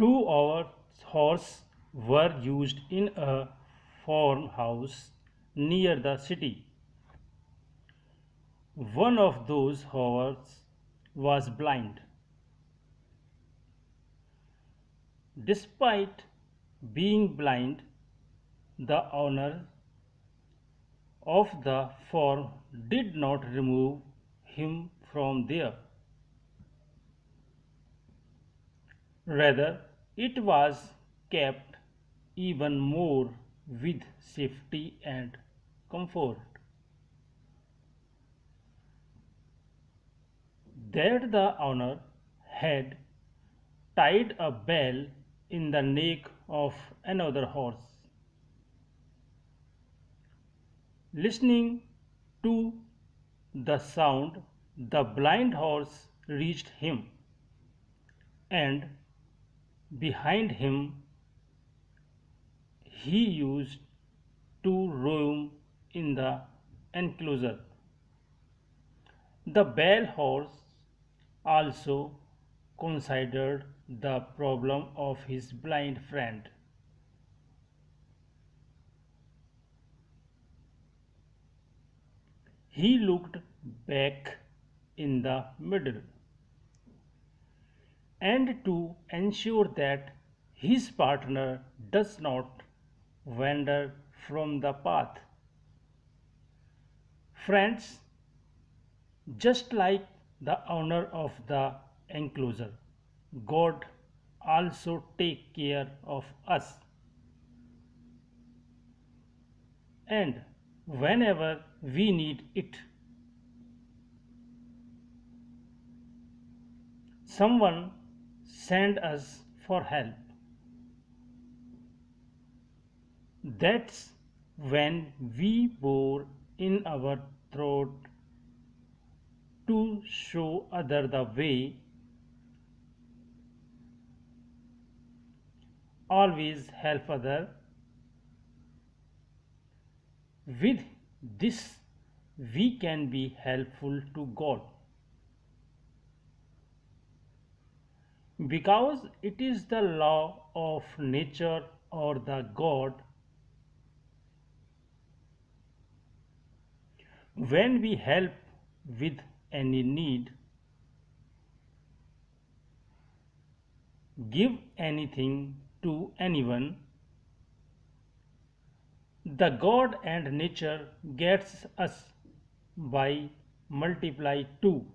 Two horses were used in a farmhouse near the city. One of those horses was blind. Despite being blind, the owner of the farm did not remove him from there. Rather, it was kept even more with safety and comfort. That the owner had tied a bell in the neck of another horse. Listening to the sound, the blind horse reached him, and behind him he used to roam in the enclosure. The bell horse also considered the problem of his blind friend. He looked back in the middle and to ensure that his partner does not wander from the path. Friends, just like the owner of the enclosure, God also take care of us. And whenever we need it, someone send us for help. That's when we bore in our throat to show other the way. Always help other. With this, we can be helpful to God. Because it is the law of nature or the God. When we help with any need, give anything to anyone, the God and nature gets us by multiply too.